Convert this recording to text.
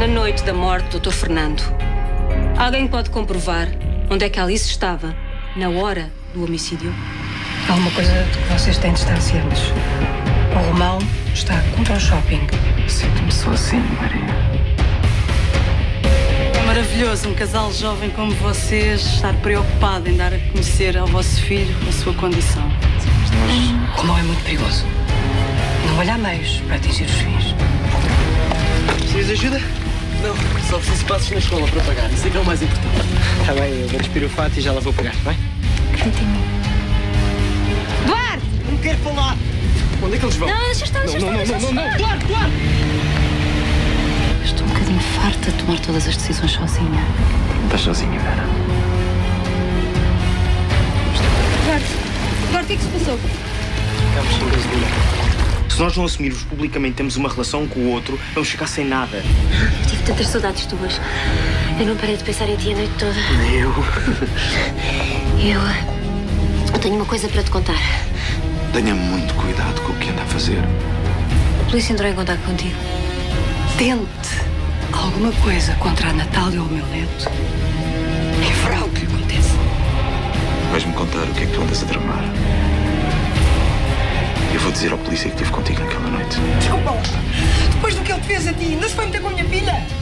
Na noite da morte do Dr. Fernando, alguém pode comprovar onde é que Alice estava na hora do homicídio? Há uma coisa de que vocês têm de estar cientes. O Romão está contra o shopping. Sinto-me só assim, Maria. É maravilhoso um casal jovem como vocês estar preocupado em dar a conhecer ao vosso filho a sua condição. O Romão é muito perigoso. Não olhar meios para atingir os fins. Precisas de ajuda? Não, só preciso passos na escola para pagar. Isso é que é o mais importante. Está bem, eu vou despir o fato e já lá vou pagar? Acredita em mim. Duarte! Não quero falar! Onde é que eles vão? Não, deixa estar, deixa não, estar, não, não, não, estar. não, Duarte, Duarte! Estou um bocadinho farta de tomar todas as decisões sozinha. Estás sozinha, Vera. Duarte, Duarte, o que é que se passou? Ficamos sem gasolina. Se nós não assumirmos publicamente temos uma relação com o outro, vamos ficar sem nada. Tive tantas saudades tuas. Eu não parei de pensar em ti a noite toda. Eu? Eu. Eu tenho uma coisa para te contar. Tenha muito cuidado com o que anda a fazer. A polícia entrou em contato contigo. Tente alguma coisa contra a Natália ou o meu neto. E verá dizer ao polícia que estive contigo naquela noite. Desculpa. Depois do que ele fez a ti, ainda se foi meter com a minha filha?